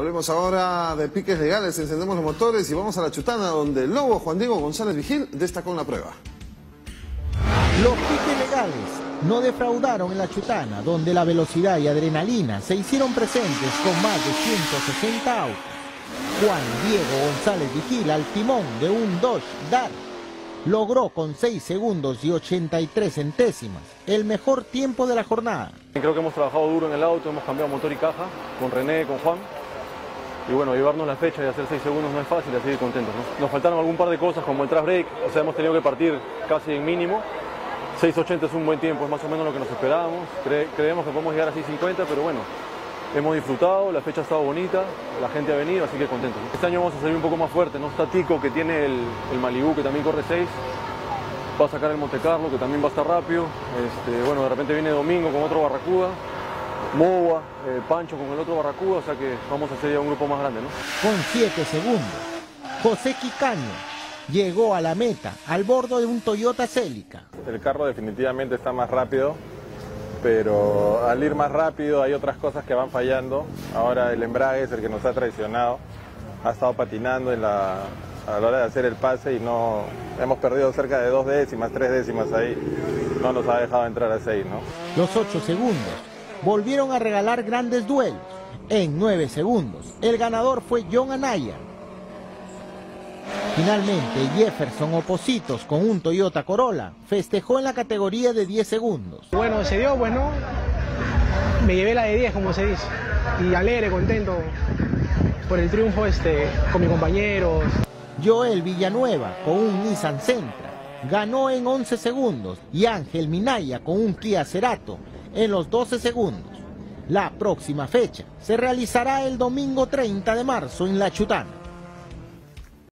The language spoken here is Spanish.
Hablemos ahora de piques legales, encendemos los motores y vamos a la chutana donde el lobo Juan Diego González Vigil destacó en la prueba. Los piques legales no defraudaron en la chutana, donde la velocidad y adrenalina se hicieron presentes con más de 160 autos. Juan Diego González Vigil al timón de un Dodge Dart logró con 6 segundos y 83 centésimas el mejor tiempo de la jornada. Creo que hemos trabajado duro en el auto, hemos cambiado motor y caja con René, con Juan. Y bueno, llevarnos la fecha y hacer 6 segundos no es fácil, así que contentos. ¿no? Nos faltaron algún par de cosas como el trash break, o sea, hemos tenido que partir casi en mínimo. 6.80 es un buen tiempo, es más o menos lo que nos esperábamos. Cre creemos que podemos llegar a 6.50, pero bueno, hemos disfrutado, la fecha ha estado bonita, la gente ha venido, así que contentos. Este año vamos a salir un poco más fuerte, ¿no? Está Tico, que tiene el, el Malibu, que también corre 6. Va a sacar el Monte Carlo, que también va a estar rápido. Este, bueno, de repente viene Domingo con otro Barracuda. Moa, eh, Pancho con el otro Barracuda, o sea que vamos a hacer ya un grupo más grande, ¿no? Con 7 segundos, José Quicaño llegó a la meta al bordo de un Toyota Celica. El carro definitivamente está más rápido, pero al ir más rápido hay otras cosas que van fallando. Ahora el embrague es el que nos ha traicionado. Ha estado patinando en la, a la hora de hacer el pase y no hemos perdido cerca de dos décimas, tres décimas ahí. No nos ha dejado entrar a seis, ¿no? Los 8 segundos volvieron a regalar grandes duelos. En 9 segundos, el ganador fue John Anaya. Finalmente, Jefferson Opositos con un Toyota Corolla festejó en la categoría de 10 segundos. Bueno, se dio, bueno, me llevé la de 10, como se dice, y alegre, contento por el triunfo este, con mis compañeros. Joel Villanueva con un Nissan Sentra ganó en 11 segundos y Ángel Minaya con un Kia Cerato en los 12 segundos. La próxima fecha se realizará el domingo 30 de marzo en La Chutana.